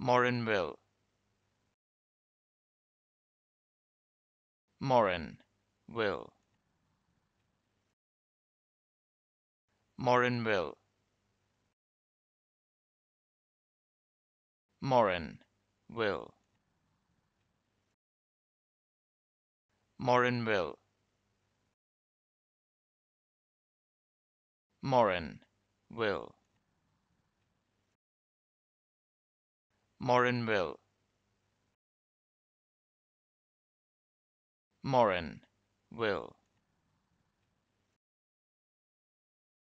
Morinville Morin will Morin will Morinville Morin will Morinville Morin will